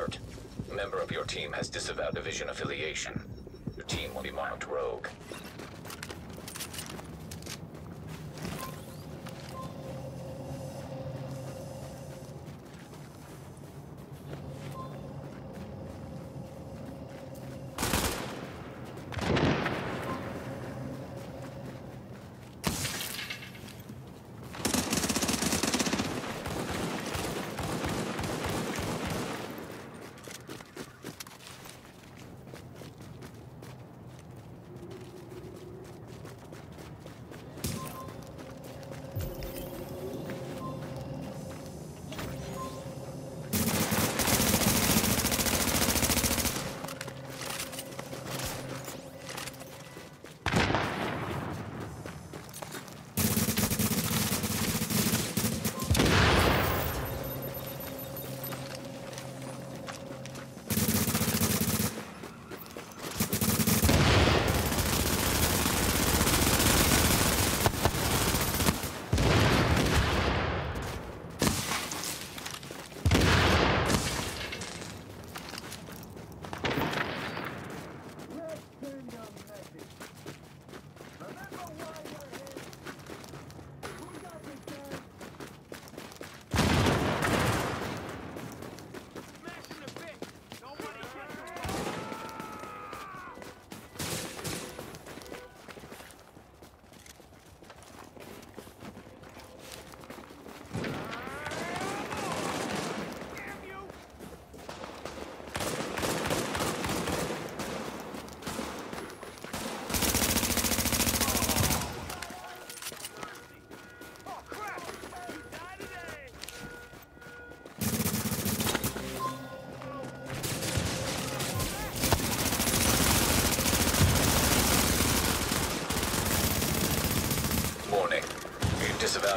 alert. A member of your team has disavowed division affiliation. Your team will be marked rogue.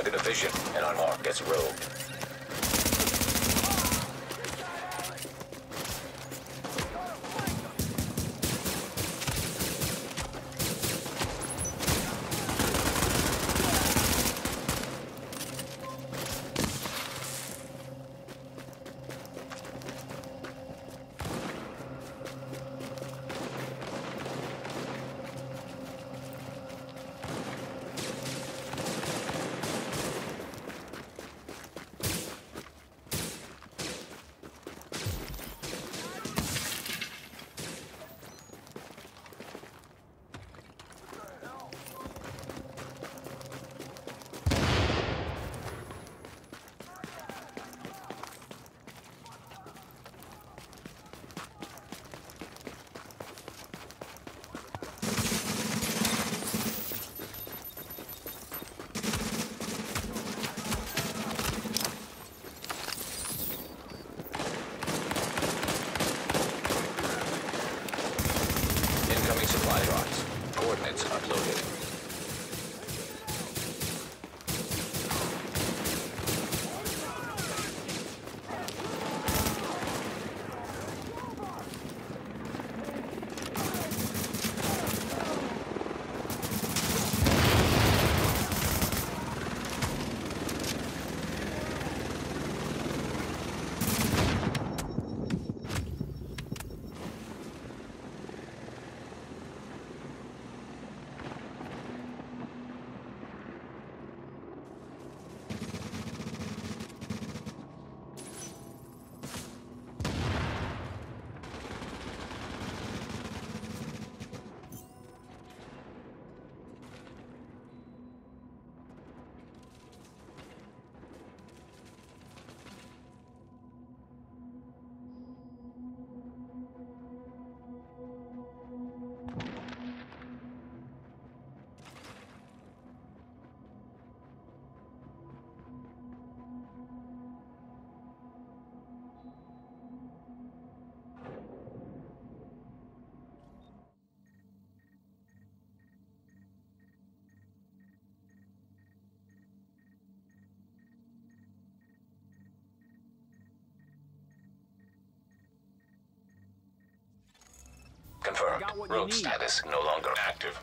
A division, and our mark gets Confirmed. Rogue status no longer active.